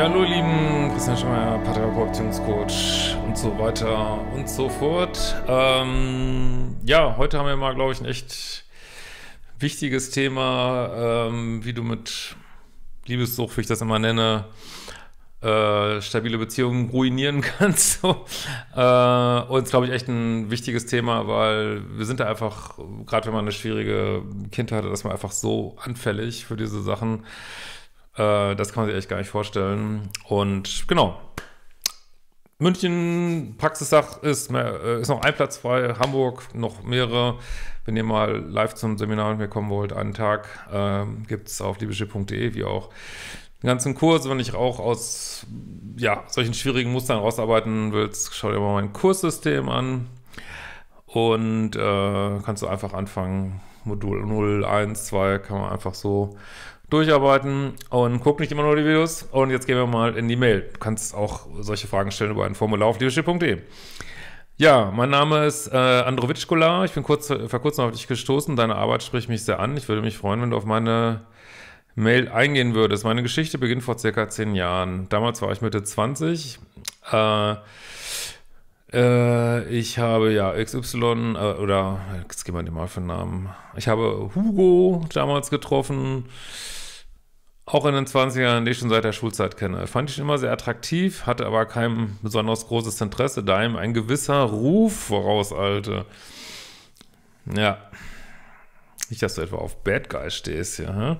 Ja, hallo Lieben, Christian Schmeier, Paartherapeut, Beziehungscoach und so weiter und so fort. Ähm, ja, heute haben wir mal, glaube ich, ein echt wichtiges Thema, ähm, wie du mit Liebessucht, wie ich das immer nenne, äh, stabile Beziehungen ruinieren kannst. So. Äh, und glaube ich echt ein wichtiges Thema, weil wir sind da einfach, gerade wenn man eine schwierige Kindheit hat, dass man einfach so anfällig für diese Sachen. Äh, das kann man sich echt gar nicht vorstellen. Und genau. München, Praxissach ist, mehr, äh, ist noch ein Platz frei, Hamburg noch mehrere. Wenn ihr mal live zum Seminar mit mir kommen wollt, einen Tag, äh, gibt es auf liebeschiff.de, wie auch den ganzen Kurs. Wenn ich auch aus ja, solchen schwierigen Mustern rausarbeiten willst, schau dir mal mein Kurssystem an und äh, kannst du einfach anfangen. Modul 0, 1, 2 kann man einfach so durcharbeiten und guck nicht immer nur die Videos. Und jetzt gehen wir mal in die Mail. Du kannst auch solche Fragen stellen über ein Formular auf leadership.de. Ja, mein Name ist äh, Androvitsch Golar. Ich bin kurz, vor kurzem auf dich gestoßen. Deine Arbeit spricht mich sehr an. Ich würde mich freuen, wenn du auf meine Mail eingehen würdest. Meine Geschichte beginnt vor circa zehn Jahren. Damals war ich Mitte 20. Äh, äh, ich habe ja XY äh, oder jetzt gehen wir mal für einen Namen. Ich habe Hugo damals getroffen. Auch in den 20ern, den ich schon seit der Schulzeit kenne. Fand ich immer sehr attraktiv, hatte aber kein besonders großes Interesse, da ihm ein gewisser Ruf vorauseilte. Ja. Nicht, dass du etwa auf Bad Guy stehst hier. Hm?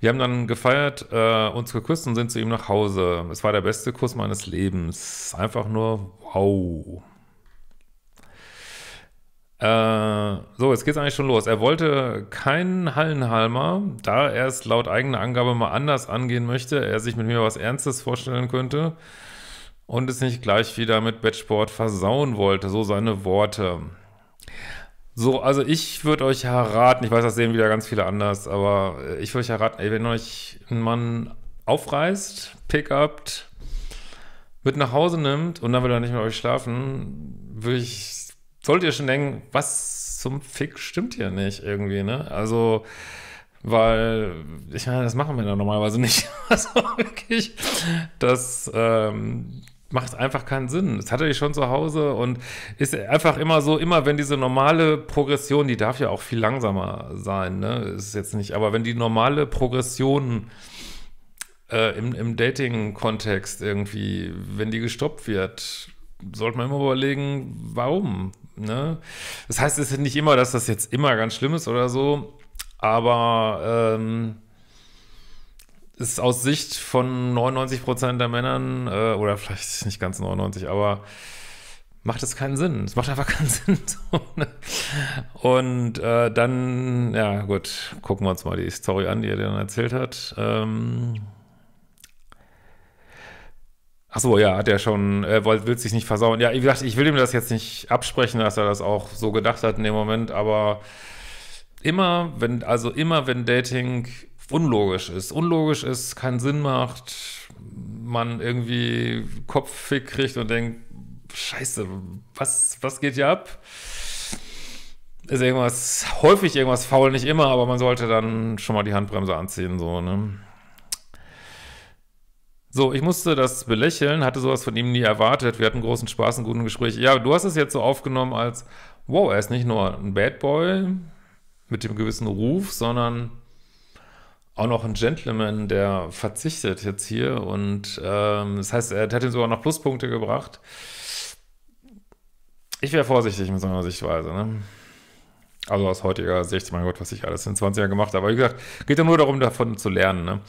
Wir haben dann gefeiert, äh, uns geküsst und sind zu ihm nach Hause. Es war der beste Kuss meines Lebens. Einfach nur wow. Äh, so, jetzt geht's eigentlich schon los. Er wollte keinen Hallenhalmer, da er es laut eigener Angabe mal anders angehen möchte, er sich mit mir was Ernstes vorstellen könnte und es nicht gleich wieder mit Bettsport versauen wollte, so seine Worte. So, also ich würde euch raten, ich weiß, das sehen wieder ganz viele anders, aber ich würde euch raten, ey, wenn euch ein Mann aufreißt, pickupt, mit nach Hause nimmt und dann will er nicht mit euch schlafen, würde ich solltet ihr schon denken, was zum Fick stimmt hier nicht irgendwie, ne? Also, weil, ich meine, das machen wir ja normalerweise nicht. Also wirklich, das ähm, macht einfach keinen Sinn. Das hatte ich schon zu Hause und ist einfach immer so, immer wenn diese normale Progression, die darf ja auch viel langsamer sein, ne? Ist jetzt nicht, aber wenn die normale Progression äh, im, im Dating-Kontext irgendwie, wenn die gestoppt wird, sollte man immer überlegen, warum. Ne? Das heißt, es ist nicht immer, dass das jetzt immer ganz schlimm ist oder so, aber ähm, ist aus Sicht von 99 Prozent der Männern, äh, oder vielleicht nicht ganz 99, aber macht es keinen Sinn. Es macht einfach keinen Sinn. Ne? Und äh, dann, ja gut, gucken wir uns mal die Story an, die er dann erzählt hat. Ähm, Ach so, ja, hat er schon, er äh, will sich nicht versauen. Ja, wie gesagt, ich will ihm das jetzt nicht absprechen, dass er das auch so gedacht hat in dem Moment, aber immer, wenn, also immer, wenn Dating unlogisch ist, unlogisch ist, keinen Sinn macht, man irgendwie Kopffick kriegt und denkt, scheiße, was, was geht hier ab? Ist irgendwas, häufig irgendwas faul, nicht immer, aber man sollte dann schon mal die Handbremse anziehen, so, ne? So, ich musste das belächeln, hatte sowas von ihm nie erwartet. Wir hatten großen Spaß und guten Gespräch. Ja, du hast es jetzt so aufgenommen als, wow, er ist nicht nur ein Bad Boy mit dem gewissen Ruf, sondern auch noch ein Gentleman, der verzichtet jetzt hier. Und ähm, das heißt, er hat ihm sogar noch Pluspunkte gebracht. Ich wäre vorsichtig mit so einer Sichtweise, ne? Also aus heutiger Sicht, mein Gott, was ich alles in 20 Jahren gemacht habe. Aber wie gesagt, geht ja nur darum, davon zu lernen, ne?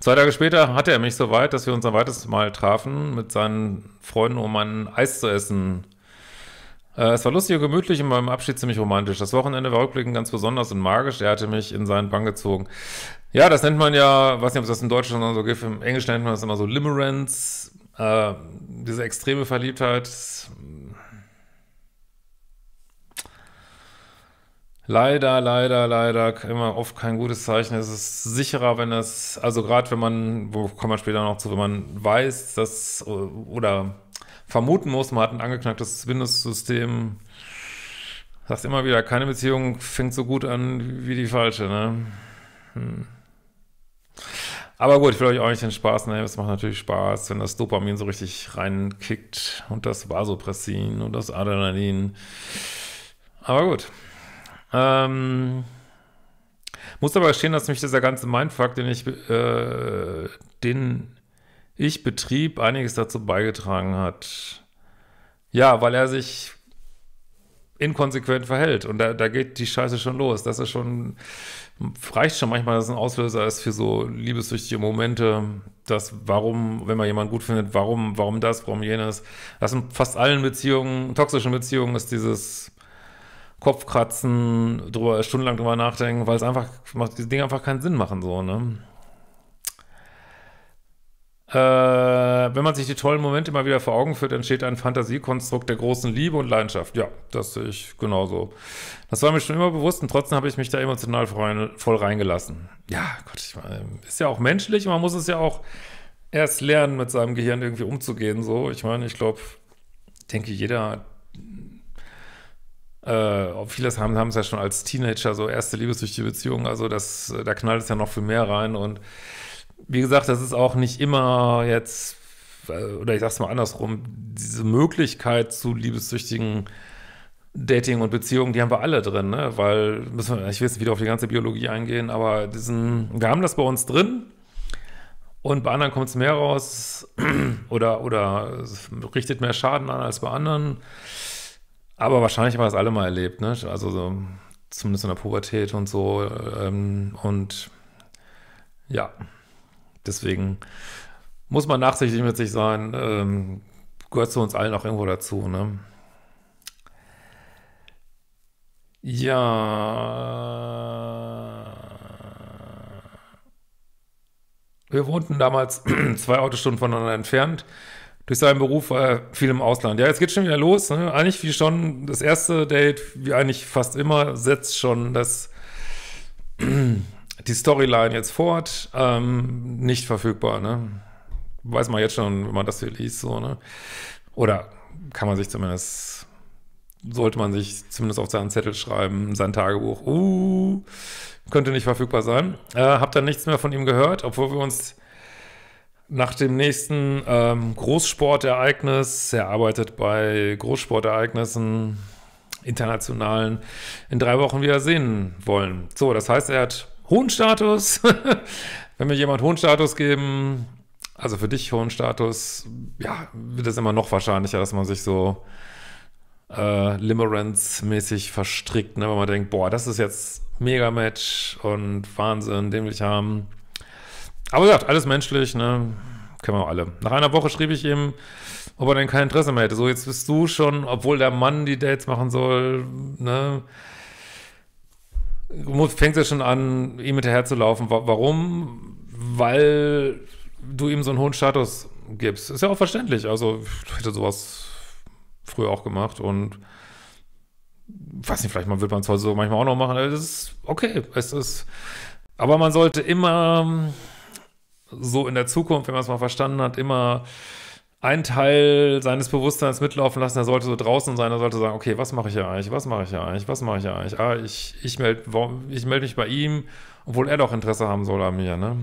Zwei Tage später hatte er mich so weit, dass wir uns ein weiteres Mal trafen mit seinen Freunden, um ein Eis zu essen. Äh, es war lustig und gemütlich und beim Abschied ziemlich romantisch. Das Wochenende war rückblickend ganz besonders und magisch. Er hatte mich in seinen Bann gezogen. Ja, das nennt man ja, weiß nicht, ob es das in Deutschland so gibt, im Englischen nennt man das immer so Limerence, äh, diese extreme Verliebtheit Leider, leider, leider immer oft kein gutes Zeichen. Es ist sicherer, wenn es, also gerade wenn man, wo kommen wir später noch zu, wenn man weiß, dass oder vermuten muss, man hat ein angeknacktes Windows-System, sagt immer wieder, keine Beziehung fängt so gut an wie die falsche, ne? Hm. Aber gut, ich will euch auch nicht den Spaß nehmen. Es macht natürlich Spaß, wenn das Dopamin so richtig reinkickt und das Vasopressin und das Adrenalin. Aber gut. Ähm, muss aber stehen, dass mich dieser ganze Mindfuck, den ich, äh, den ich betrieb, einiges dazu beigetragen hat. Ja, weil er sich inkonsequent verhält. Und da, da geht die Scheiße schon los. Das ist schon, reicht schon manchmal, dass ein Auslöser ist für so liebessüchtige Momente. Das, warum, wenn man jemanden gut findet, warum, warum das, warum jenes. Das in fast allen Beziehungen, toxischen Beziehungen ist dieses Kopfkratzen, drüber, stundenlang drüber nachdenken, weil es einfach, macht, diese Dinge einfach keinen Sinn machen, so, ne? Äh, wenn man sich die tollen Momente immer wieder vor Augen führt, entsteht ein Fantasiekonstrukt der großen Liebe und Leidenschaft. Ja, das sehe ich genauso. Das war mir schon immer bewusst und trotzdem habe ich mich da emotional voll reingelassen. Ja, Gott, ich meine, ist ja auch menschlich und man muss es ja auch erst lernen, mit seinem Gehirn irgendwie umzugehen. So, ich meine, ich glaube, denke jeder, äh, vieles haben, es ja schon als Teenager, so erste liebessüchtige Beziehungen, also das, da knallt es ja noch viel mehr rein und wie gesagt, das ist auch nicht immer jetzt, äh, oder ich sag's mal andersrum, diese Möglichkeit zu liebessüchtigen Dating und Beziehungen, die haben wir alle drin, ne? Weil, müssen wir, ich will jetzt wieder auf die ganze Biologie eingehen, aber diesen, wir haben das bei uns drin und bei anderen kommt es mehr raus oder, oder richtet mehr Schaden an als bei anderen. Aber wahrscheinlich haben wir das alle mal erlebt, ne? Also so, zumindest in der Pubertät und so. Ähm, und ja. Deswegen muss man nachsichtig mit sich sein. Ähm, gehört zu uns allen auch irgendwo dazu, ne? Ja. Wir wohnten damals zwei Autostunden voneinander entfernt. Durch seinen Beruf war er viel im Ausland. Ja, jetzt geht schon wieder los. Ne? Eigentlich wie schon das erste Date, wie eigentlich fast immer, setzt schon das die Storyline jetzt fort, ähm, nicht verfügbar, ne? Weiß man jetzt schon, wenn man das hier liest, so, ne? Oder kann man sich zumindest, sollte man sich zumindest auf seinen Zettel schreiben, sein Tagebuch, uh, könnte nicht verfügbar sein. Äh, hab dann nichts mehr von ihm gehört, obwohl wir uns nach dem nächsten ähm, Großsportereignis, er arbeitet bei Großsportereignissen, internationalen, in drei Wochen wieder sehen wollen. So, das heißt, er hat hohen Status. Wenn mir jemand hohen Status geben, also für dich hohen Status, ja, wird es immer noch wahrscheinlicher, dass man sich so äh, Limerence-mäßig verstrickt, ne? wenn man denkt, boah, das ist jetzt Mega-Match und Wahnsinn, den will ich haben. Aber gesagt, alles menschlich, ne? Kennen wir alle. Nach einer Woche schrieb ich ihm, ob er denn kein Interesse mehr hätte. So, jetzt bist du schon, obwohl der Mann die Dates machen soll, ne? fängst ja schon an, ihm hinterher zu laufen. Warum? Weil du ihm so einen hohen Status gibst. Ist ja auch verständlich. Also, ich hätte sowas früher auch gemacht und weiß nicht, vielleicht wird man es heute so manchmal auch noch machen. Das ist okay. Es ist, aber man sollte immer so in der Zukunft, wenn man es mal verstanden hat, immer einen Teil seines Bewusstseins mitlaufen lassen, er sollte so draußen sein, er sollte sagen, okay, was mache ich ja eigentlich, was mache ich ja eigentlich, was mache ich ja eigentlich, ah, ich, ich melde ich meld mich bei ihm, obwohl er doch Interesse haben soll an mir, ne?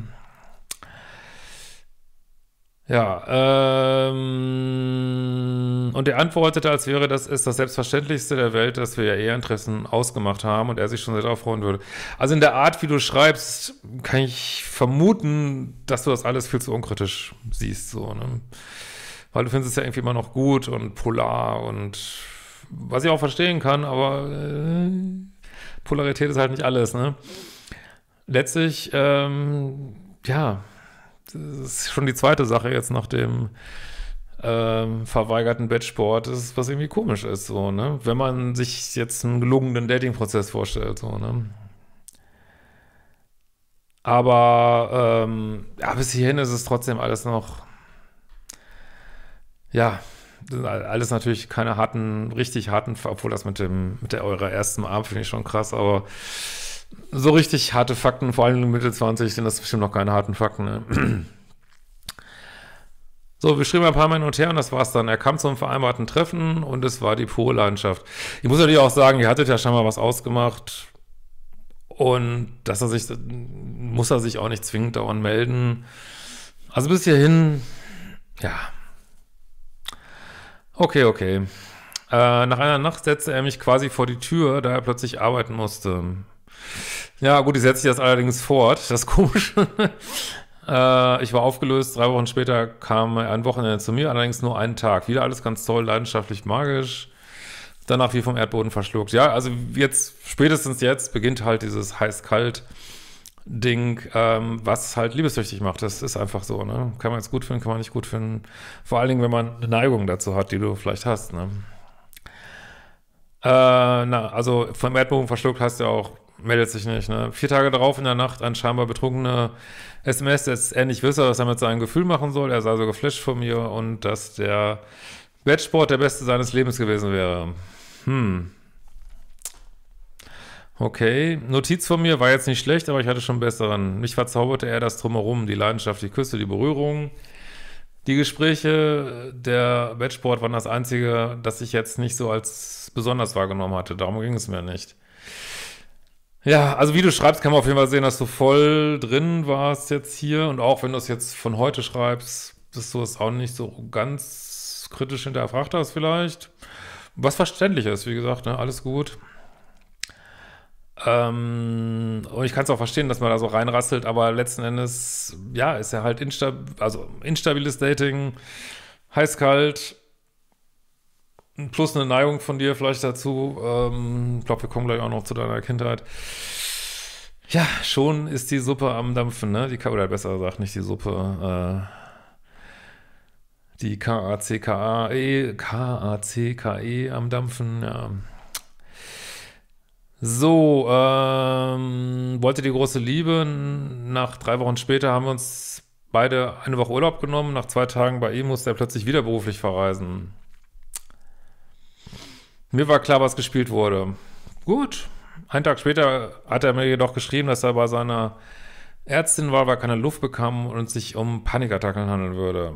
Ja, ähm, und er antwortete, als wäre das ist das Selbstverständlichste der Welt, dass wir ja Eherinteressen ausgemacht haben und er sich schon sehr darauf freuen würde. Also in der Art, wie du schreibst, kann ich vermuten, dass du das alles viel zu unkritisch siehst, so, ne? weil du findest es ja irgendwie immer noch gut und polar und was ich auch verstehen kann, aber äh, Polarität ist halt nicht alles, ne? Letztlich, ähm, ja, ist schon die zweite Sache jetzt nach dem ähm, verweigerten Bettsport, ist, was irgendwie komisch ist, so, ne? Wenn man sich jetzt einen gelungenen Dating-Prozess vorstellt, so, ne? Aber ähm, ja, bis hierhin ist es trotzdem alles noch ja, alles natürlich keine harten, richtig harten, obwohl das mit dem, mit der eurer ersten Arm finde ich schon krass, aber so richtig harte Fakten, vor allem Mitte 20, sind das bestimmt noch keine harten Fakten. Ne? So, wir schrieben ein paar Mal hin und her und das war's dann. Er kam zum vereinbarten Treffen und es war die pure Landschaft. Ich muss natürlich auch sagen, ihr hattet ja schon mal was ausgemacht Und dass er sich, muss er sich auch nicht zwingend dauernd melden. Also bis hierhin, ja. Okay, okay. Äh, nach einer Nacht setzte er mich quasi vor die Tür, da er plötzlich arbeiten musste. Ja, gut, ich setze sich das allerdings fort. Das ist komisch. äh, ich war aufgelöst. Drei Wochen später kam ein Wochenende zu mir, allerdings nur einen Tag. Wieder alles ganz toll, leidenschaftlich, magisch danach wie vom Erdboden verschluckt. Ja, also jetzt, spätestens jetzt beginnt halt dieses heiß-kalt-Ding, ähm, was halt liebessüchtig macht. Das ist einfach so, ne? Kann man jetzt gut finden, kann man nicht gut finden. Vor allen Dingen, wenn man eine Neigung dazu hat, die du vielleicht hast, ne? Äh, na, also vom Erdboden verschluckt heißt ja auch, meldet sich nicht, ne? Vier Tage darauf in der Nacht ein scheinbar betrunkener SMS, dass er nicht wisse, was er mit seinem Gefühl machen soll. Er sei so geflasht von mir und dass der Wettsport der beste seines Lebens gewesen wäre. Hm. Okay, Notiz von mir war jetzt nicht schlecht, aber ich hatte schon besseren. Mich verzauberte er das Drumherum, die Leidenschaft, die Küsse, die Berührung. Die Gespräche, der Wettsport waren das Einzige, das ich jetzt nicht so als besonders wahrgenommen hatte. Darum ging es mir nicht. Ja, also wie du schreibst, kann man auf jeden Fall sehen, dass du voll drin warst jetzt hier. Und auch wenn du es jetzt von heute schreibst, dass du es auch nicht so ganz kritisch hinterfragt hast vielleicht. Was verständlich ist, wie gesagt, ne? alles gut. Ähm, und ich kann es auch verstehen, dass man da so reinrasselt, aber letzten Endes, ja, ist ja halt insta also instabiles Dating, heiß-kalt, plus eine Neigung von dir vielleicht dazu. Ähm, ich glaube, wir kommen gleich auch noch zu deiner Kindheit. Ja, schon ist die Suppe am Dampfen, ne? Die, oder besser gesagt, nicht die Suppe, äh, die K-A-C-K-A-E, K-A-C-K-E am Dampfen, ja. So, ähm, wollte die große Liebe. Nach drei Wochen später haben wir uns beide eine Woche Urlaub genommen. Nach zwei Tagen bei ihm musste er plötzlich wieder beruflich verreisen. Mir war klar, was gespielt wurde. Gut. Einen Tag später hat er mir jedoch geschrieben, dass er bei seiner Ärztin war, weil er keine Luft bekam und sich um Panikattacken handeln würde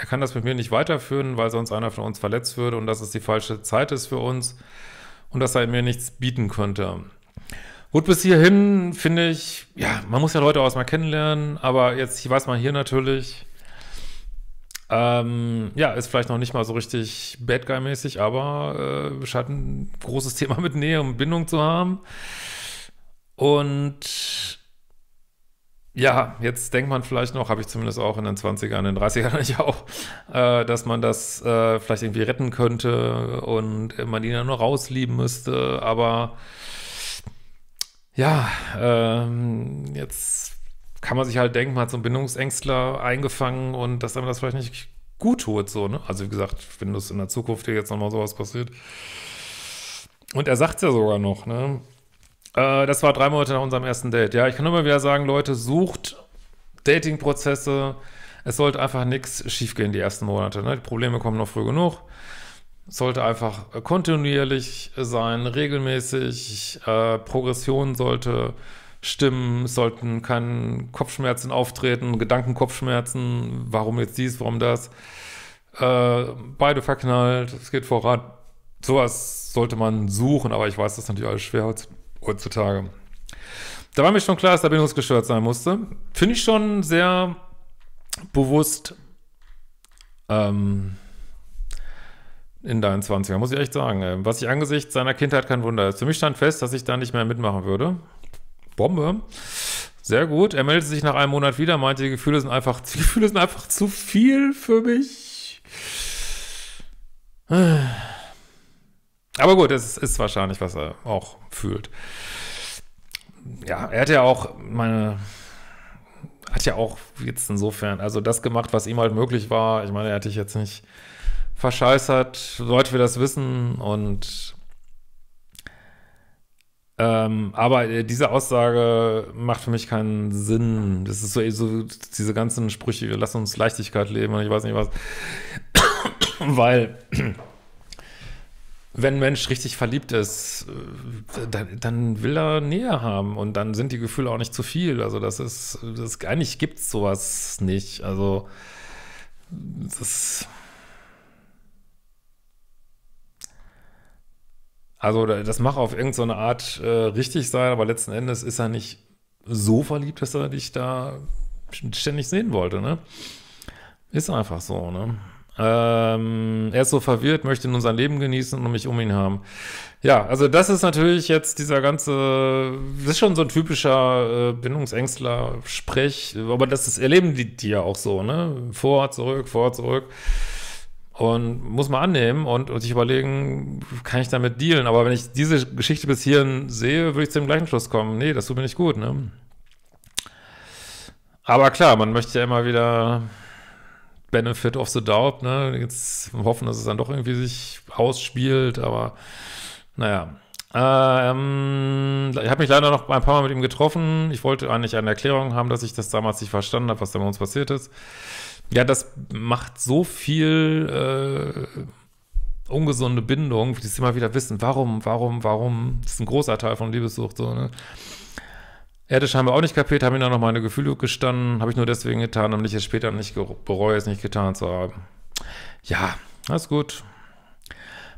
er kann das mit mir nicht weiterführen, weil sonst einer von uns verletzt würde und dass es die falsche Zeit ist für uns und dass er mir nichts bieten könnte. Gut, bis hierhin finde ich, ja, man muss ja Leute auch mal kennenlernen, aber jetzt weiß man hier natürlich, ähm, ja, ist vielleicht noch nicht mal so richtig Bad Guy-mäßig, aber äh, scheint ein großes Thema mit Nähe und Bindung zu haben. Und ja, jetzt denkt man vielleicht noch, habe ich zumindest auch in den 20ern, in den 30ern ich auch, äh, dass man das äh, vielleicht irgendwie retten könnte und man ihn ja nur rauslieben müsste, aber ja, ähm, jetzt kann man sich halt denken, man hat so einen Bindungsängstler eingefangen und dass einem das vielleicht nicht gut tut, so, ne? Also wie gesagt, wenn das in der Zukunft hier jetzt nochmal sowas passiert. Und er sagt es ja sogar noch, ne? Äh, das war drei Monate nach unserem ersten Date. Ja, ich kann immer wieder sagen, Leute, sucht Dating-Prozesse. Es sollte einfach nichts schiefgehen die ersten Monate. Ne? Die Probleme kommen noch früh genug. Es sollte einfach kontinuierlich sein, regelmäßig. Äh, Progression sollte stimmen. Es sollten keine Kopfschmerzen auftreten, Gedankenkopfschmerzen. Warum jetzt dies, warum das? Äh, beide verknallt, es geht voran. Sowas sollte man suchen, aber ich weiß, das ist natürlich alles schwer heutzutage. Da war mir schon klar, dass der bindungsgestört sein musste. Finde ich schon sehr bewusst ähm, in deinen 20ern, muss ich echt sagen. Was ich angesichts seiner Kindheit kein Wunder ist. Für mich stand fest, dass ich da nicht mehr mitmachen würde. Bombe. Sehr gut. Er meldete sich nach einem Monat wieder, meinte, die Gefühle sind einfach, die Gefühle sind einfach zu viel für mich. Aber gut, es ist wahrscheinlich, was er auch fühlt. Ja, er hat ja auch meine, hat ja auch jetzt insofern, also das gemacht, was ihm halt möglich war. Ich meine, er hat dich jetzt nicht verscheißert, Leute wir das wissen und ähm, aber diese Aussage macht für mich keinen Sinn. Das ist so, so diese ganzen Sprüche, wir lassen uns Leichtigkeit leben und ich weiß nicht was. Weil wenn ein Mensch richtig verliebt ist, äh, dann, dann, will er Nähe haben und dann sind die Gefühle auch nicht zu viel. Also das ist, das eigentlich gibt es sowas nicht. Also das Also das mag auf irgendeine Art äh, richtig sein, aber letzten Endes ist er nicht so verliebt, dass er dich da ständig sehen wollte, ne? Ist einfach so, ne? Ähm, er ist so verwirrt, möchte nun sein Leben genießen und mich um ihn haben. Ja, also das ist natürlich jetzt dieser ganze, das ist schon so ein typischer äh, Bindungsängstler-Sprech, aber das ist, erleben die, die ja auch so, ne? Vor, zurück, vor, zurück. Und muss man annehmen und, und sich überlegen, kann ich damit dealen? Aber wenn ich diese Geschichte bis hierhin sehe, würde ich zu dem gleichen Schluss kommen. Nee, das tut mir nicht gut, ne? Aber klar, man möchte ja immer wieder Benefit of the Doubt, ne? Jetzt hoffen, dass es dann doch irgendwie sich ausspielt, aber naja. Ähm, ich habe mich leider noch ein paar Mal mit ihm getroffen. Ich wollte eigentlich eine Erklärung haben, dass ich das damals nicht verstanden habe, was da bei uns passiert ist. Ja, das macht so viel äh, ungesunde Bindung, die sie immer wieder wissen, warum, warum, warum. Das ist ein großer Teil von Liebessucht, so, ne? Er hätte scheinbar auch nicht kapiert, habe ihm dann noch meine Gefühle gestanden, habe ich nur deswegen getan, damit ich es später nicht bereue, es nicht getan zu haben. Ja, alles gut.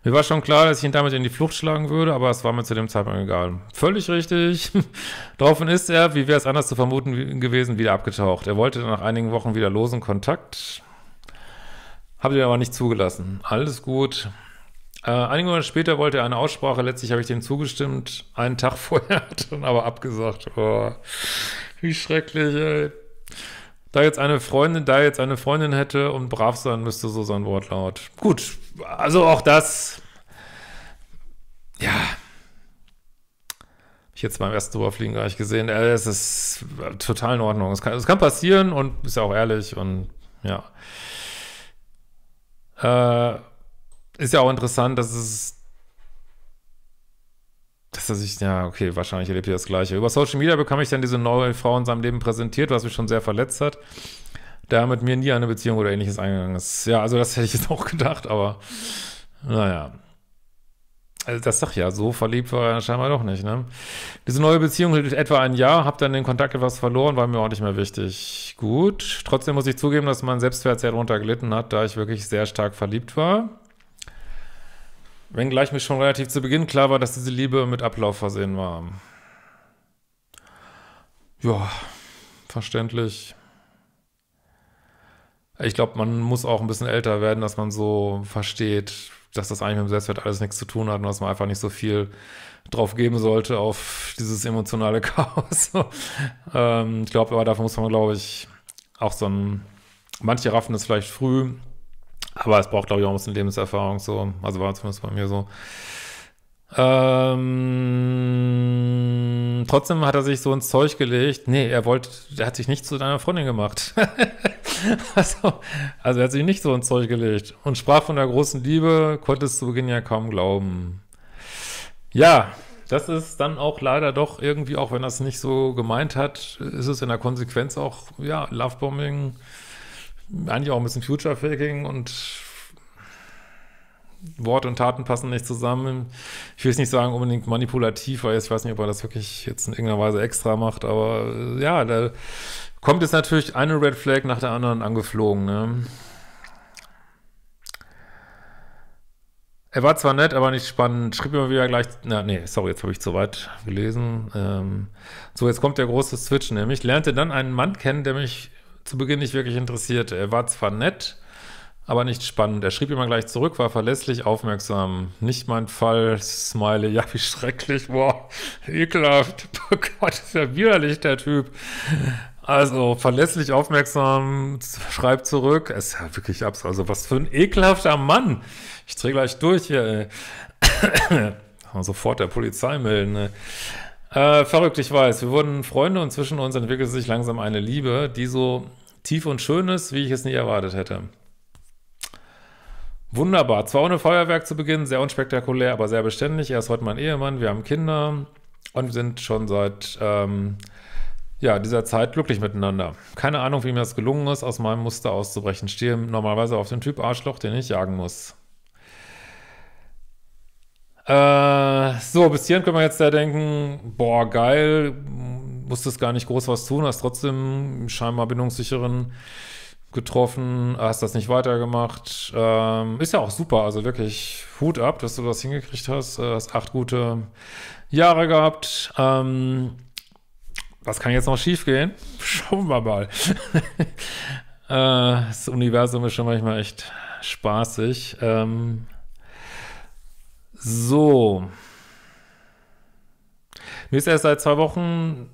Mir war schon klar, dass ich ihn damit in die Flucht schlagen würde, aber es war mir zu dem Zeitpunkt egal. Völlig richtig. Daraufhin ist er, wie wäre es anders zu vermuten gewesen, wieder abgetaucht. Er wollte nach einigen Wochen wieder losen Kontakt. Habe ich aber nicht zugelassen. Alles gut. Äh, einige Monate später wollte er eine Aussprache, letztlich habe ich dem zugestimmt. Einen Tag vorher hat er dann aber abgesagt. Oh, wie schrecklich, ey. Da jetzt eine Freundin, da jetzt eine Freundin hätte und brav sein müsste, so sein Wortlaut. Gut, also auch das, ja, ich jetzt beim ersten Drüberfliegen gar nicht gesehen. Äh, es ist total in Ordnung. Es kann, es kann passieren und ist ja auch ehrlich und ja. Äh, ist ja auch interessant, dass es dass er sich, ja, okay, wahrscheinlich erlebt ihr das Gleiche. Über Social Media bekam ich dann diese neue Frau in seinem Leben präsentiert, was mich schon sehr verletzt hat. Der mit mir nie eine Beziehung oder ähnliches eingegangen ist. Ja, also das hätte ich jetzt auch gedacht, aber naja. Also das sag ja, so verliebt war er scheinbar doch nicht, ne? Diese neue Beziehung hielt etwa ein Jahr, hab dann den Kontakt etwas verloren, war mir auch nicht mehr wichtig. Gut, trotzdem muss ich zugeben, dass mein Selbstwert sehr darunter gelitten hat, da ich wirklich sehr stark verliebt war. Wenngleich mir schon relativ zu Beginn klar war, dass diese Liebe mit Ablauf versehen war. Ja, verständlich. Ich glaube, man muss auch ein bisschen älter werden, dass man so versteht, dass das eigentlich mit dem Selbstwert alles nichts zu tun hat und dass man einfach nicht so viel drauf geben sollte auf dieses emotionale Chaos. ähm, ich glaube, aber dafür muss man, glaube ich, auch so ein, manche raffen es vielleicht früh, aber es braucht, glaube ich, auch ein bisschen Lebenserfahrung, so. Also war zumindest bei mir so. Ähm, trotzdem hat er sich so ins Zeug gelegt. Nee, er wollte, er hat sich nicht zu deiner Freundin gemacht. also, also er hat sich nicht so ins Zeug gelegt und sprach von der großen Liebe, konntest zu Beginn ja kaum glauben. Ja, das ist dann auch leider doch irgendwie, auch wenn er es nicht so gemeint hat, ist es in der Konsequenz auch, ja, Lovebombing eigentlich auch ein bisschen Future-Faking und Wort und Taten passen nicht zusammen. Ich will es nicht sagen unbedingt manipulativ, weil ich weiß nicht, ob er das wirklich jetzt in irgendeiner Weise extra macht, aber äh, ja, da kommt jetzt natürlich eine Red Flag nach der anderen angeflogen. Ne? Er war zwar nett, aber nicht spannend. Schrieb immer wieder gleich, na, nee, sorry, jetzt habe ich zu weit gelesen. Ähm, so, jetzt kommt der große Switch, nämlich lernte dann einen Mann kennen, der mich zu Beginn nicht wirklich interessierte. Er war zwar nett, aber nicht spannend. Er schrieb immer gleich zurück, war verlässlich, aufmerksam. Nicht mein Fall, Smiley. Ja, wie schrecklich, boah, ekelhaft. Oh Gott, ist ja widerlich, der Typ. Also, verlässlich, aufmerksam, schreibt zurück. Ist ja wirklich absurd. Also, was für ein ekelhafter Mann. Ich drehe gleich durch hier, ey. Sofort der Polizei melden, ne? Äh, verrückt, ich weiß. Wir wurden Freunde und zwischen uns entwickelte sich langsam eine Liebe, die so tief und schön ist, wie ich es nie erwartet hätte. Wunderbar. Zwar ohne Feuerwerk zu Beginn, sehr unspektakulär, aber sehr beständig. Er ist heute mein Ehemann, wir haben Kinder und sind schon seit ähm, ja, dieser Zeit glücklich miteinander. Keine Ahnung, wie mir das gelungen ist, aus meinem Muster auszubrechen. Stehe normalerweise auf den Typ Arschloch, den ich jagen muss. Äh, so, bis hierhin können wir jetzt da denken, boah, geil, musstest gar nicht groß was tun, hast trotzdem scheinbar bindungssicheren getroffen, hast das nicht weitergemacht. Ähm, ist ja auch super, also wirklich Hut ab, dass du das hingekriegt hast. Äh, hast acht gute Jahre gehabt. Ähm, was kann jetzt noch schiefgehen? Schauen wir mal. äh, das Universum ist schon manchmal echt spaßig. Ähm, so. Mir ist erst seit zwei Wochen,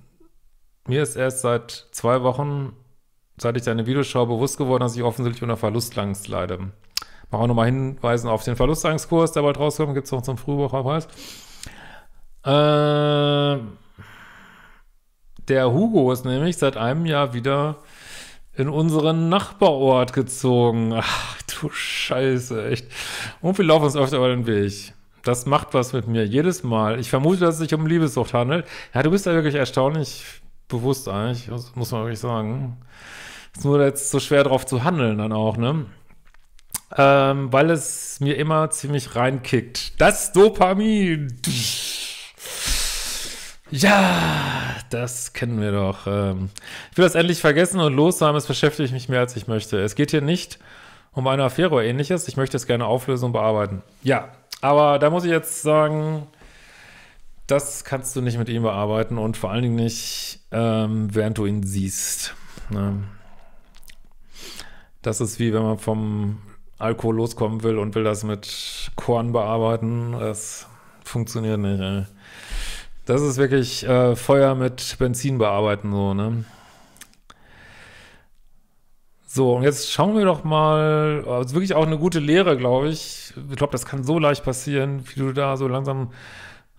mir ist erst seit zwei Wochen seit ich deine Videos schaue, bewusst geworden, dass ich offensichtlich unter Verlustangst leide. Mach auch nochmal hinweisen auf den Verlustangstkurs, der bald rauskommt, gibt es noch zum Frühwocherpreis. Äh, der Hugo ist nämlich seit einem Jahr wieder in unseren Nachbarort gezogen. Ach du Scheiße, echt. Und wir laufen uns öfter über den Weg. Das macht was mit mir, jedes Mal. Ich vermute, dass es sich um Liebessucht handelt. Ja, du bist ja wirklich erstaunlich bewusst eigentlich, muss man wirklich sagen. Ist nur jetzt so schwer drauf zu handeln dann auch, ne? Ähm, weil es mir immer ziemlich reinkickt. Das Dopamin. Ja, das kennen wir doch. Ähm, ich will das endlich vergessen und los sein. Es beschäftigt mich mehr, als ich möchte. Es geht hier nicht um eine Affäre oder ähnliches. Ich möchte es gerne auflösen und bearbeiten. Ja, aber da muss ich jetzt sagen, das kannst du nicht mit ihm bearbeiten und vor allen Dingen nicht, ähm, während du ihn siehst. Ne? Das ist wie wenn man vom Alkohol loskommen will und will das mit Korn bearbeiten. Das funktioniert nicht. Ey. Das ist wirklich äh, Feuer mit Benzin bearbeiten, so, ne? So, und jetzt schauen wir doch mal, also wirklich auch eine gute Lehre, glaube ich. Ich glaube, das kann so leicht passieren, wie du da so langsam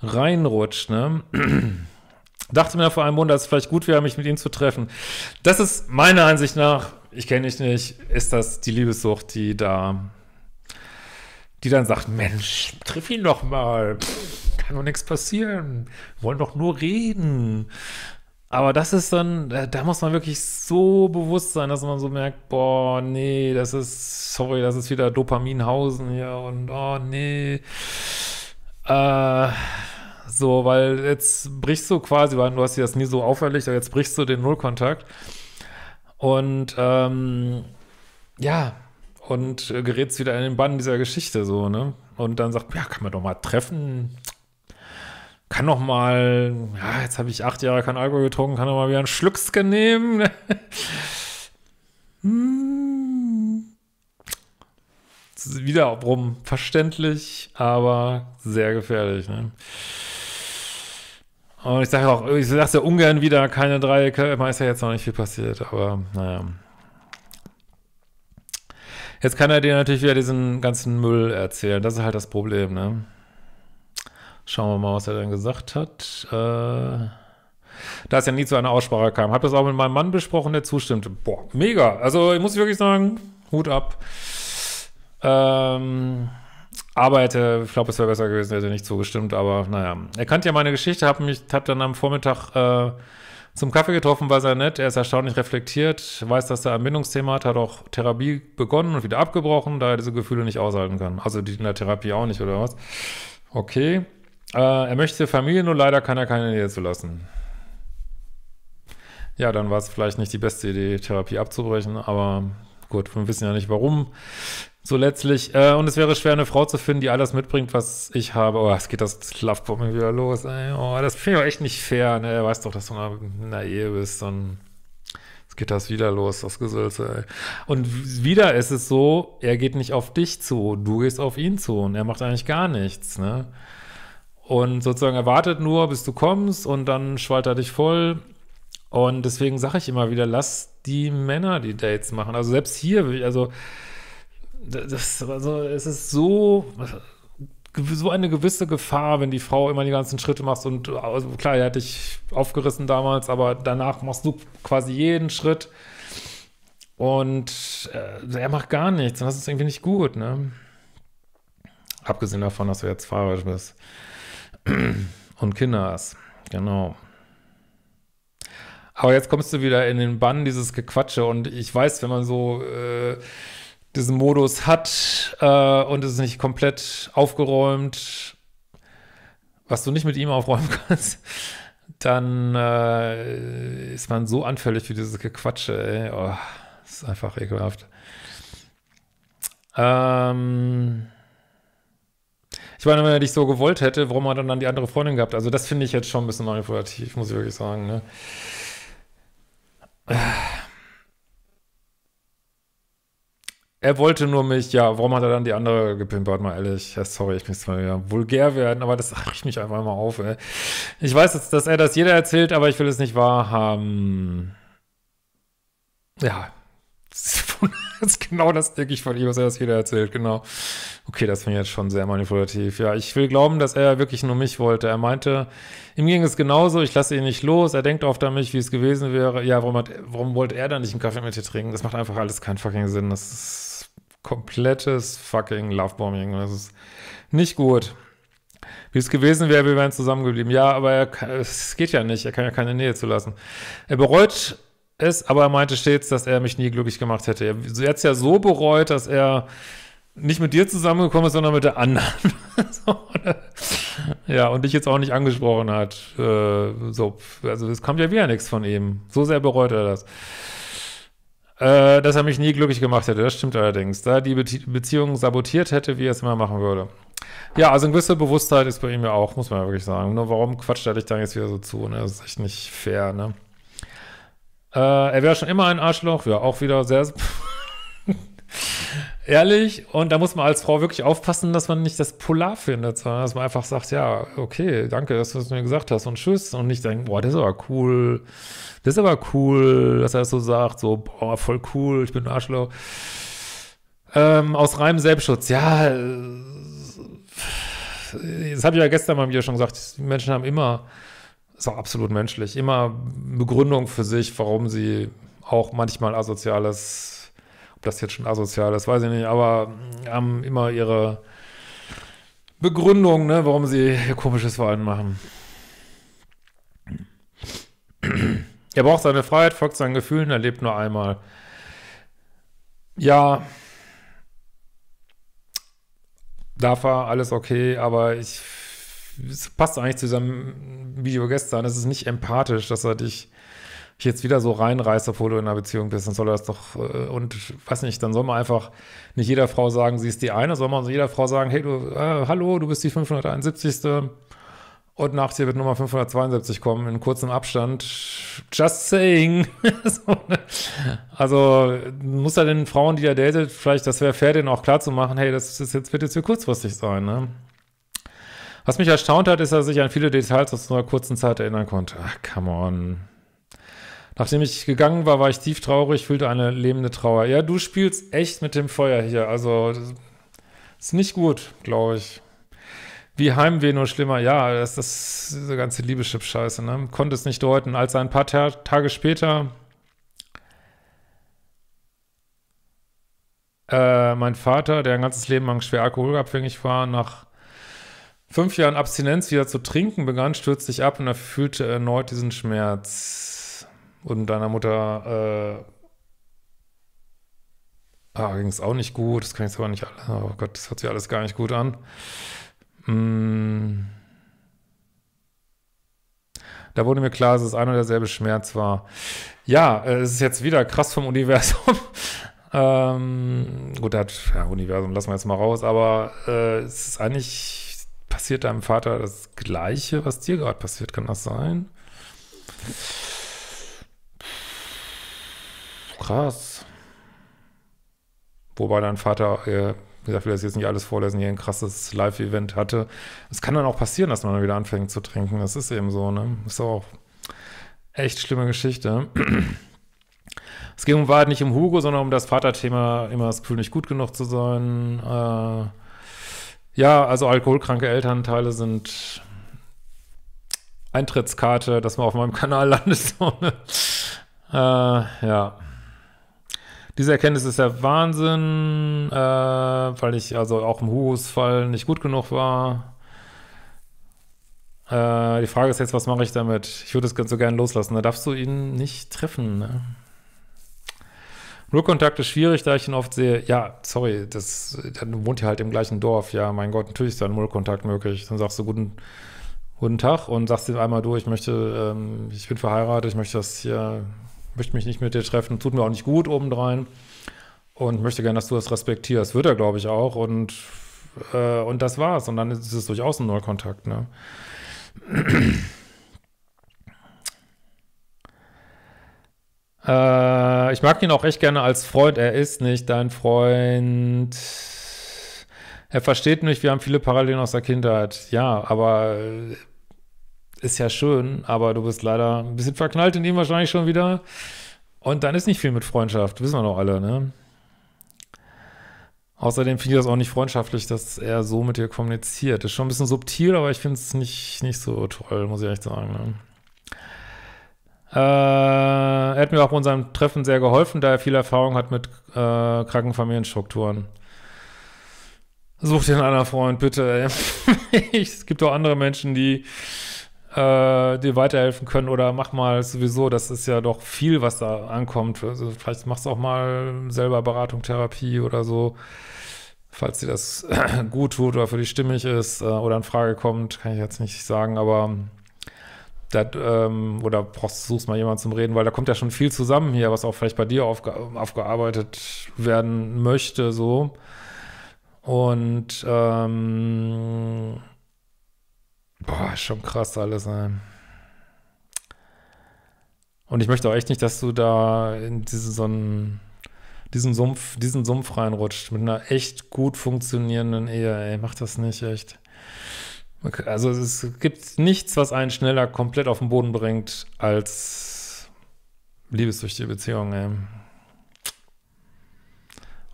reinrutscht, ne? Dachte mir vor einem Monat, dass es vielleicht gut wäre, mich mit ihm zu treffen. Das ist meiner Ansicht nach, ich kenne dich nicht, ist das die Liebessucht, die da, die dann sagt, Mensch, triff ihn doch mal, Pff, kann doch nichts passieren, wollen doch nur reden. Aber das ist dann, da muss man wirklich so bewusst sein, dass man so merkt, boah, nee, das ist, sorry, das ist wieder Dopaminhausen hier und oh, nee. Äh, so, weil jetzt brichst du quasi, weil du hast dir das nie so auferlegt, aber jetzt brichst du den Nullkontakt. Und ähm, ja, und äh, gerätst wieder in den Bann dieser Geschichte so, ne? Und dann sagt, ja, kann man doch mal treffen. Kann doch mal, ja, jetzt habe ich acht Jahre kein Alkohol getrunken, kann doch mal wieder ein Schlückschen nehmen. hm. Wiederum verständlich, aber sehr gefährlich, ne? Und ich sage auch, ich sage ja ungern wieder, keine Dreiecke, immer ist ja jetzt noch nicht viel passiert, aber naja. Jetzt kann er dir natürlich wieder diesen ganzen Müll erzählen, das ist halt das Problem, ne? Schauen wir mal, was er dann gesagt hat. Äh, da es ja nie zu einer Aussprache kam. Hab das auch mit meinem Mann besprochen, der zustimmte. Boah, mega. Also ich muss wirklich sagen, Hut ab. Ähm, aber hätte, ich glaube, es wäre besser gewesen, hätte nicht zugestimmt, aber naja. Er kannte ja meine Geschichte, hab mich, hab dann am Vormittag äh, zum Kaffee getroffen, war sehr nett. Er ist erstaunlich reflektiert, weiß, dass er ein Bindungsthema hat, hat auch Therapie begonnen und wieder abgebrochen, da er diese Gefühle nicht aushalten kann. Also die in der Therapie auch nicht, oder was? Okay. Äh, er möchte Familie, nur leider kann er keine Nähe zulassen. Ja, dann war es vielleicht nicht die beste Idee, Therapie abzubrechen, aber gut, wir wissen ja nicht warum. So letztlich. Äh, und es wäre schwer, eine Frau zu finden, die alles mitbringt, was ich habe. Oh, es geht das Lovebombing wieder los. Ey. Oh, das finde ich auch echt nicht fair. Ne? Er weiß doch, dass du in einer Ehe bist. Es geht das wieder los, das Gesülze. Ey. Und wieder ist es so, er geht nicht auf dich zu. Du gehst auf ihn zu. Und er macht eigentlich gar nichts. Ne? Und sozusagen er wartet nur, bis du kommst. Und dann schwallt er dich voll. Und deswegen sage ich immer wieder, lass die Männer die Dates machen. Also selbst hier, also das, also es ist so, so eine gewisse Gefahr, wenn die Frau immer die ganzen Schritte macht und also klar, er hat dich aufgerissen damals, aber danach machst du quasi jeden Schritt und äh, er macht gar nichts und das ist irgendwie nicht gut, ne? Abgesehen davon, dass du jetzt Fahrer bist und Kinder hast, genau. Aber jetzt kommst du wieder in den Bann dieses Gequatsche und ich weiß, wenn man so äh, diesen Modus hat äh, und es ist nicht komplett aufgeräumt, was du nicht mit ihm aufräumen kannst, dann äh, ist man so anfällig für dieses Gequatsche, ey. Oh, ist einfach ekelhaft. Ähm ich meine, wenn er dich so gewollt hätte, warum hat er dann die andere Freundin gehabt? Also das finde ich jetzt schon ein bisschen manipulativ, muss ich wirklich sagen. Ne? Er wollte nur mich, ja, warum hat er dann die andere gepimpert, mal ehrlich? Ja, sorry, ich muss zwar ja vulgär werden, aber das riecht mich einfach mal auf, ey. Ich weiß jetzt, dass er das jeder erzählt, aber ich will es nicht wahrhaben. Ja, das ist genau das, denke ich, von ihm, was er das jeder erzählt, genau. Okay, das finde ich jetzt schon sehr manipulativ. Ja, ich will glauben, dass er wirklich nur mich wollte. Er meinte, ihm ging es genauso, ich lasse ihn nicht los, er denkt oft an mich, wie es gewesen wäre. Ja, warum, hat, warum wollte er dann nicht einen Kaffee mit dir trinken? Das macht einfach alles keinen fucking Sinn. Das ist komplettes fucking Lovebombing. Das ist nicht gut. Wie es gewesen wäre, wir wären zusammengeblieben. Ja, aber er, es geht ja nicht. Er kann ja keine Nähe zulassen. Er bereut es, aber er meinte stets, dass er mich nie glücklich gemacht hätte. Er, hat es ja so bereut, dass er nicht mit dir zusammengekommen ist, sondern mit der anderen. ja, und dich jetzt auch nicht angesprochen hat. Äh, so, also es kommt ja wieder nichts von ihm. So sehr bereut er das. Äh, dass er mich nie glücklich gemacht hätte, das stimmt allerdings. Da er die Be Beziehung sabotiert hätte, wie er es immer machen würde. Ja, also eine gewisse Bewusstheit ist bei ihm ja auch, muss man ja wirklich sagen. Nur warum quatscht er dich da jetzt wieder so zu? Ne? Das ist echt nicht fair, ne? Äh, er wäre schon immer ein Arschloch, ja, auch wieder sehr ehrlich. Und da muss man als Frau wirklich aufpassen, dass man nicht das Polar findet, sondern dass man einfach sagt, ja, okay, danke, dass du es mir gesagt hast und tschüss. Und nicht denken, boah, das ist aber cool. Das ist aber cool, dass er das so sagt, so, boah, voll cool, ich bin ein Arschloch. Ähm, aus reinem Selbstschutz, ja, das habe ich ja gestern mal wieder schon gesagt, die Menschen haben immer ist auch absolut menschlich. Immer Begründung für sich, warum sie auch manchmal asoziales, ob das jetzt schon asozial ist, weiß ich nicht, aber haben immer ihre Begründung, ne, warum sie ihr komisches Verhalten machen. Er braucht seine Freiheit, folgt seinen Gefühlen, er lebt nur einmal. Ja, darf er, alles okay, aber ich es passt eigentlich zu seinem Video gestern. Es ist nicht empathisch, dass er dich jetzt wieder so reinreißt, obwohl du in einer Beziehung bist. Dann soll er das doch, äh, und weiß nicht, dann soll man einfach nicht jeder Frau sagen, sie ist die eine, soll man jeder Frau sagen, hey, du, äh, hallo, du bist die 571. Und nach dir wird Nummer 572 kommen, in kurzem Abstand. Just saying. ne? Also muss er den Frauen, die er datet, vielleicht, das wäre fair, denen auch klar zu machen, hey, das ist jetzt, wird jetzt für kurzfristig sein, ne? Was mich erstaunt hat, ist, dass sich an viele Details aus einer kurzen Zeit erinnern konnte. Ach, come on. Nachdem ich gegangen war, war ich tief traurig, fühlte eine lebende Trauer. Ja, du spielst echt mit dem Feuer hier. Also, ist nicht gut, glaube ich. Wie Heimweh nur schlimmer. Ja, das ist diese ganze Liebeschip-Scheiße, ne? Konnte es nicht deuten. Als ein paar Ta Tage später äh, mein Vater, der ein ganzes Leben lang schwer alkoholabhängig war, nach fünf Jahren Abstinenz wieder zu trinken begann, stürzte ich ab und er fühlte erneut diesen Schmerz. Und deiner Mutter, äh, ah, ging es auch nicht gut, das kann ich aber nicht alles, oh Gott, das hört sich alles gar nicht gut an. Hm. Da wurde mir klar, dass es ein und derselbe Schmerz war. Ja, äh, es ist jetzt wieder krass vom Universum. ähm, gut, hat, ja, Universum lassen wir jetzt mal raus, aber äh, es ist eigentlich passiert deinem Vater das Gleiche, was dir gerade passiert? Kann das sein? Krass. Wobei dein Vater, äh, wie gesagt, will das jetzt nicht alles vorlesen, hier ein krasses Live-Event hatte. Es kann dann auch passieren, dass man dann wieder anfängt zu trinken. Das ist eben so, ne? Ist auch echt schlimme Geschichte. Es ging um Wahrheit nicht um Hugo, sondern um das Vaterthema, immer das Gefühl, nicht gut genug zu sein. Äh, ja, also alkoholkranke Elternteile sind Eintrittskarte, dass man auf meinem Kanal landet. Äh, ja. Diese Erkenntnis ist der Wahnsinn, äh, weil ich also auch im Hugos Fall nicht gut genug war. Äh, die Frage ist jetzt, was mache ich damit? Ich würde es ganz so gerne loslassen. Da darfst du ihn nicht treffen. Ne? Rückkontakt ist schwierig, da ich ihn oft sehe, ja, sorry, das, dann wohnt ihr halt im gleichen Dorf, ja, mein Gott, natürlich ist da ein Nullkontakt möglich. Dann sagst du guten, guten Tag und sagst ihm einmal durch, ich möchte, ähm, ich bin verheiratet, ich möchte das hier, möchte mich nicht mit dir treffen, tut mir auch nicht gut obendrein und möchte gerne, dass du das respektierst. Wird er, glaube ich, auch und, äh, und das war's. Und dann ist es durchaus ein Neukontakt, ne? Äh, ich mag ihn auch echt gerne als Freund. Er ist nicht dein Freund. Er versteht mich, wir haben viele Parallelen aus der Kindheit. Ja, aber ist ja schön, aber du bist leider ein bisschen verknallt in ihm wahrscheinlich schon wieder. Und dann ist nicht viel mit Freundschaft, wissen wir doch alle, ne? Außerdem finde ich das auch nicht freundschaftlich, dass er so mit dir kommuniziert. Ist schon ein bisschen subtil, aber ich finde es nicht, nicht so toll, muss ich echt sagen. Ne? Äh, er hat mir auch bei unserem Treffen sehr geholfen, da er viel Erfahrung hat mit äh, kranken Familienstrukturen. Such dir einen anderen Freund, bitte. es gibt auch andere Menschen, die äh, dir weiterhelfen können oder mach mal sowieso, das ist ja doch viel, was da ankommt. Also vielleicht machst du auch mal selber Beratung, Therapie oder so, falls dir das gut tut oder für dich stimmig ist äh, oder in Frage kommt, kann ich jetzt nicht sagen, aber dat, ähm, oder brauchst, suchst mal jemanden zum Reden, weil da kommt ja schon viel zusammen hier, was auch vielleicht bei dir aufge aufgearbeitet werden möchte, so. Und ähm, Boah, schon krass alles, ey. Und ich möchte auch echt nicht, dass du da in diesen, so einen, diesen Sumpf, diesen Sumpf reinrutscht mit einer echt gut funktionierenden Ehe, ey. Mach das nicht, echt. Also es gibt nichts, was einen schneller komplett auf den Boden bringt, als liebessüchtige Beziehungen.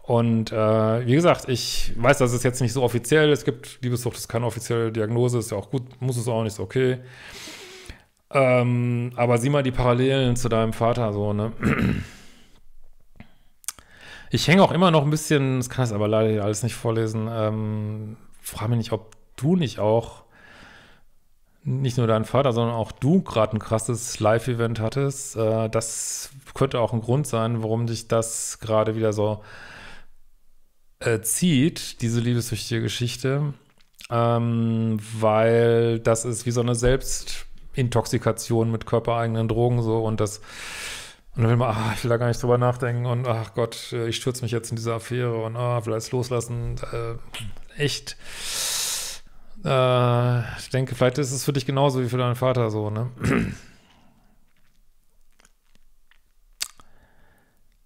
Und äh, wie gesagt, ich weiß, das ist jetzt nicht so offiziell. Es gibt Liebessucht, das ist keine offizielle Diagnose, ist ja auch gut, muss es auch nicht, ist okay. Ähm, aber sieh mal die Parallelen zu deinem Vater, so, ne? Ich hänge auch immer noch ein bisschen, das kann ich aber leider alles nicht vorlesen, ähm, frage mich nicht, ob du nicht auch, nicht nur dein Vater, sondern auch du gerade ein krasses Live-Event hattest. Äh, das könnte auch ein Grund sein, warum dich das gerade wieder so äh, zieht, diese liebessüchtige Geschichte, ähm, weil das ist wie so eine Selbstintoxikation mit körpereigenen Drogen so und das und dann will man, ah, ich will da gar nicht drüber nachdenken und ach Gott, äh, ich stürze mich jetzt in diese Affäre und ah, alles loslassen. Äh, echt. Äh, ich denke, vielleicht ist es für dich genauso wie für deinen Vater so, ne?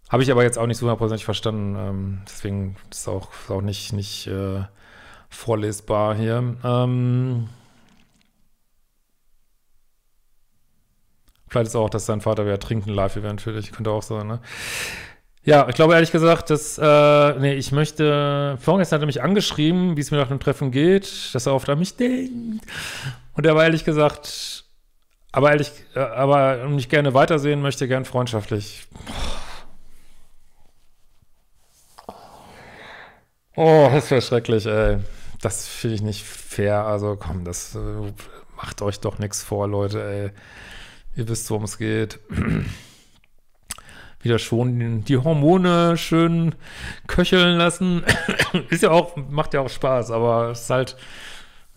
Habe ich aber jetzt auch nicht so hundertprozentig verstanden. Ähm, deswegen ist es auch, auch nicht, nicht äh, vorlesbar hier. Ähm, vielleicht ist auch, dass dein Vater wieder trinken Live-Event für dich. Könnte auch sein, ne? Ja, ich glaube ehrlich gesagt, dass, äh, nee, ich möchte, vorgestern hat er mich angeschrieben, wie es mir nach dem Treffen geht, dass er oft an mich denkt. Und er war ehrlich gesagt, aber ehrlich, äh, aber mich gerne weitersehen möchte, gern freundschaftlich. Oh, das wäre schrecklich, ey. Das finde ich nicht fair. Also komm, das äh, macht euch doch nichts vor, Leute, ey. Ihr wisst, worum es geht. Wieder schon die Hormone schön köcheln lassen. ist ja auch, macht ja auch Spaß, aber es ist halt,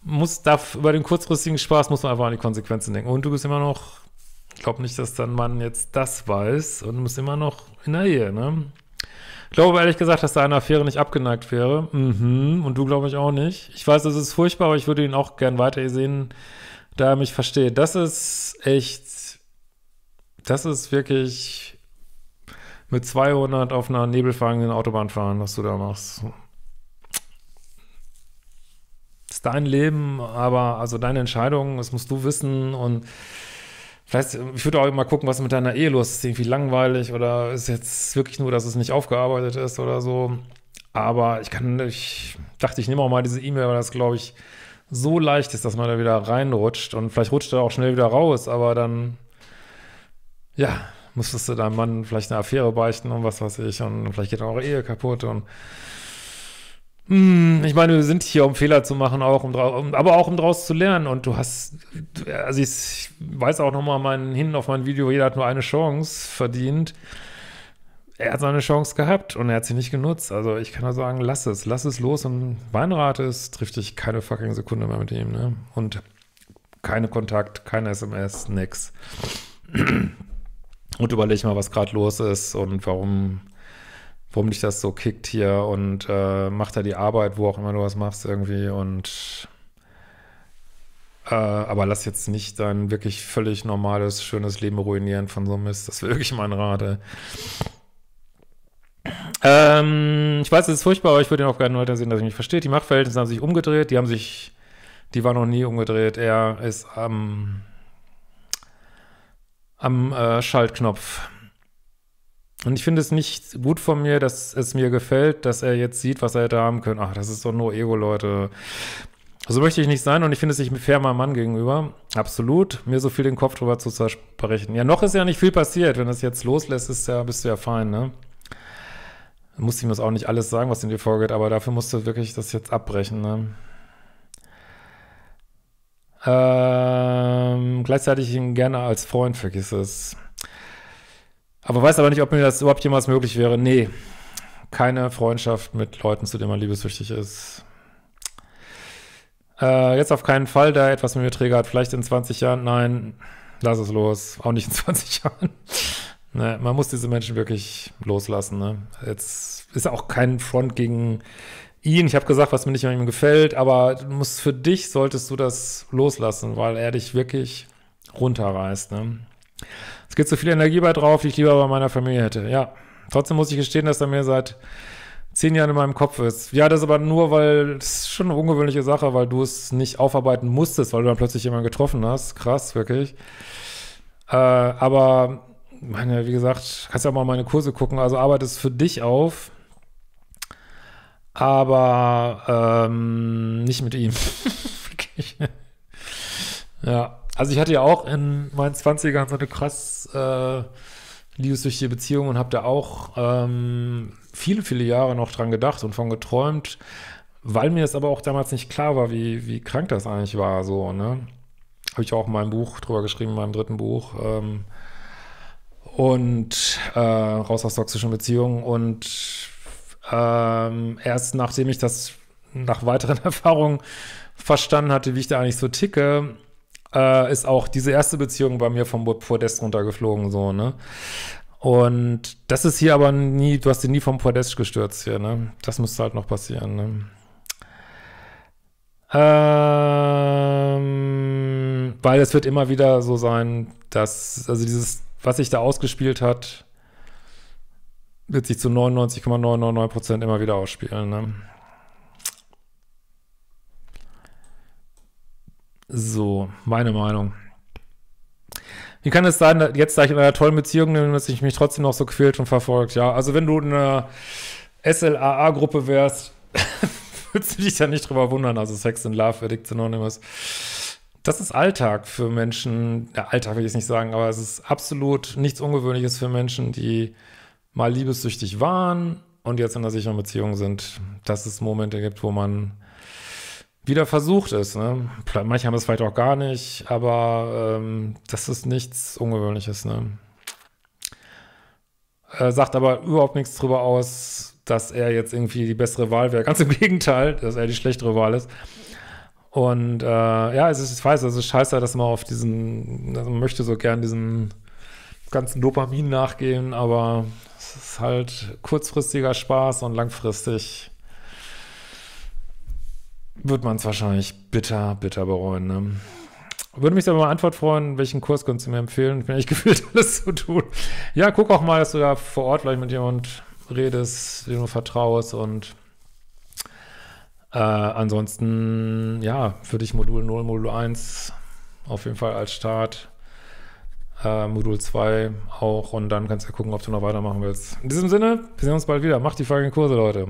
muss, darf, über den kurzfristigen Spaß muss man einfach an die Konsequenzen denken. Und du bist immer noch, ich glaube nicht, dass dein Mann jetzt das weiß und du bist immer noch in der Ehe, ne? Ich glaube ehrlich gesagt, dass da eine Affäre nicht abgeneigt wäre. Mhm. Und du glaube ich auch nicht. Ich weiß, das ist furchtbar, aber ich würde ihn auch gern weiter sehen, da er mich versteht. Das ist echt, das ist wirklich mit 200 auf einer nebelfahrenden Autobahn fahren, was du da machst. Das ist dein Leben, aber also deine Entscheidung, das musst du wissen und Vielleicht, ich würde auch immer gucken, was mit deiner Ehe los ist. Ist irgendwie langweilig oder ist jetzt wirklich nur, dass es nicht aufgearbeitet ist oder so. Aber ich kann, ich dachte, ich nehme auch mal diese E-Mail, weil das, glaube ich, so leicht ist, dass man da wieder reinrutscht. Und vielleicht rutscht er auch schnell wieder raus, aber dann, ja, musstest du deinem Mann vielleicht eine Affäre beichten und was weiß ich. Und vielleicht geht eure Ehe kaputt und hm, ich meine, wir sind hier, um Fehler zu machen, auch um, aber auch um daraus zu lernen. Und du hast, also ich weiß auch nochmal meinen hin auf mein Video, jeder hat nur eine Chance verdient. Er hat seine Chance gehabt und er hat sie nicht genutzt. Also ich kann nur sagen, lass es, lass es los und Weinrate ist, trifft dich keine fucking Sekunde mehr mit ihm, ne? Und keine Kontakt, keine SMS, nix. Und überleg mal, was gerade los ist und warum, warum dich das so kickt hier und äh, mach da die Arbeit, wo auch immer du was machst irgendwie und äh, aber lass jetzt nicht dein wirklich völlig normales, schönes Leben ruinieren von so einem Mist. Das wäre wirklich mein Rat. Ähm, ich weiß, es ist furchtbar, aber ich würde ihn auch gerne weiter sehen, dass ich mich verstehe. Die Machtverhältnisse haben sich umgedreht, die haben sich, die waren noch nie umgedreht. Er ist am, am äh, Schaltknopf. Und ich finde es nicht gut von mir, dass es mir gefällt, dass er jetzt sieht, was er hätte haben können. Ach, das ist doch nur Ego, Leute. So möchte ich nicht sein und ich finde es nicht fair meinem Mann gegenüber. Absolut. Mir so viel den Kopf drüber zu zersprechen. Ja, noch ist ja nicht viel passiert. Wenn es jetzt loslässt, ist ja, bist du ja fein, ne? musste ihm das auch nicht alles sagen, was in dir vorgeht, aber dafür musst du wirklich das jetzt abbrechen. Ne? Ähm, gleichzeitig ihn gerne als Freund, vergiss es. Aber weiß aber nicht, ob mir das überhaupt jemals möglich wäre. Nee, keine Freundschaft mit Leuten, zu denen man liebessüchtig ist. Äh, jetzt auf keinen Fall, da etwas mit mir triggert. Vielleicht in 20 Jahren. Nein, lass es los. Auch nicht in 20 Jahren. Ne, man muss diese Menschen wirklich loslassen. Ne? Jetzt ist auch kein Front gegen ihn. Ich habe gesagt, was mir nicht an ihm gefällt, aber du musst für dich solltest du das loslassen, weil er dich wirklich runterreißt. Ne? Es geht so viel Energie bei drauf, die ich lieber bei meiner Familie hätte. Ja, trotzdem muss ich gestehen, dass er mir seit zehn Jahren in meinem Kopf ist. Ja, das aber nur, weil es schon eine ungewöhnliche Sache, weil du es nicht aufarbeiten musstest, weil du dann plötzlich jemanden getroffen hast. Krass, wirklich. Äh, aber meine, wie gesagt, kannst ja auch mal meine Kurse gucken. Also Arbeit ist für dich auf, aber ähm, nicht mit ihm. ja, also ich hatte ja auch in meinen 20ern so eine krass äh, liebessüchtige Beziehung und habe da auch ähm, viele, viele Jahre noch dran gedacht und von geträumt, weil mir es aber auch damals nicht klar war, wie, wie krank das eigentlich war, so, ne? Habe ich auch in meinem Buch drüber geschrieben, in meinem dritten Buch. Ähm, und äh, raus aus toxischen Beziehungen. Und ähm, erst nachdem ich das nach weiteren Erfahrungen verstanden hatte, wie ich da eigentlich so ticke, äh, ist auch diese erste Beziehung bei mir vom Podest runtergeflogen, so, ne? Und das ist hier aber nie, du hast ihn nie vom Podest gestürzt hier, ne? Das müsste halt noch passieren, ne? Ähm, weil es wird immer wieder so sein, dass, also dieses was sich da ausgespielt hat, wird sich zu 99,999% immer wieder ausspielen. Ne? So, meine Meinung. Wie kann es sein, jetzt, da ich in einer tollen Beziehung bin, dass ich mich trotzdem noch so quält und verfolgt? Ja, also wenn du in einer SLAA-Gruppe wärst, würdest du dich ja nicht drüber wundern. Also Sex and Love, Addict Anonymous das ist Alltag für Menschen, ja, Alltag will ich jetzt nicht sagen, aber es ist absolut nichts Ungewöhnliches für Menschen, die mal liebessüchtig waren und jetzt in einer sicheren Beziehung sind, dass es Momente gibt, wo man wieder versucht ist. Ne? Manche haben es vielleicht auch gar nicht, aber ähm, das ist nichts Ungewöhnliches. Ne? Er sagt aber überhaupt nichts darüber aus, dass er jetzt irgendwie die bessere Wahl wäre. Ganz im Gegenteil, dass er die schlechtere Wahl ist. Und äh, ja, es ist, ich weiß, es ist scheiße, dass man auf diesen, also man möchte so gern diesem ganzen Dopamin nachgehen, aber es ist halt kurzfristiger Spaß und langfristig wird man es wahrscheinlich bitter, bitter bereuen. Ne? Würde mich aber mal Antwort freuen, welchen Kurs könntest du mir empfehlen? Ich bin echt gefühlt, alles zu tun. Ja, guck auch mal, dass du da vor Ort vielleicht mit jemand redest, dem du vertraust und äh, ansonsten, ja, für dich Modul 0, Modul 1 auf jeden Fall als Start. Äh, Modul 2 auch und dann kannst du ja gucken, ob du noch weitermachen willst. In diesem Sinne, wir sehen uns bald wieder. Macht die folgenden Kurse, Leute.